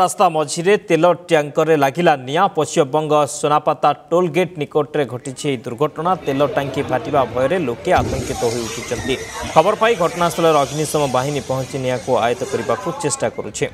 রাস্তা মঝিরে তেল ট্যাঙ্করে লাগিলা নিয়া পশ্চিমবঙ্গ সোনাপাতা টোল গেট নিকটরে ঘটিছে এই দুর্ঘটনা তেল ট্যাঙ্কি ফাটিবা ভয়রে লোকে আতঙ্কিত হয়ে উঠিছেন খবর পাই ঘটনাস্থলের অগ্নিশম বাহিনী পৌঁছি নিয়াকে আয়ত করা চেষ্টা করুছে